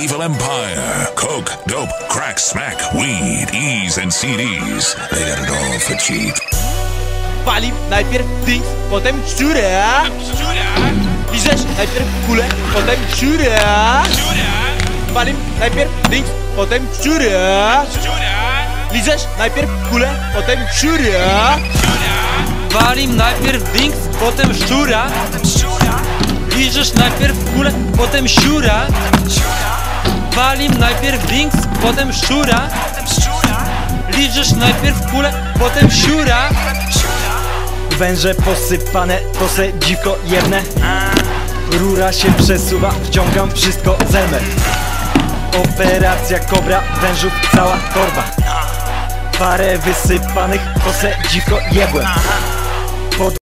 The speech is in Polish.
Evil Empire. Coke, dope, crack, smack, weed, E's, and CDs. They got it all for cheap. Walim najpierw dings, potem szczura Liżesz najpierw kulę, potem szczura Walim najpierw dings, potem szczura Liżesz najpierw kulę, potem szczura Walim najpierw dings, potem szczura Liżesz najpierw kulę, potem siura Walim najpierw dings, potem szczura. Liżesz najpierw kulę, potem siura. Węże posypane, to se dziwko jebne Rura się przesuwa, wciągam wszystko zelmę Operacja kobra, wężów cała torba. Parę wysypanych, to se dziwko jebłem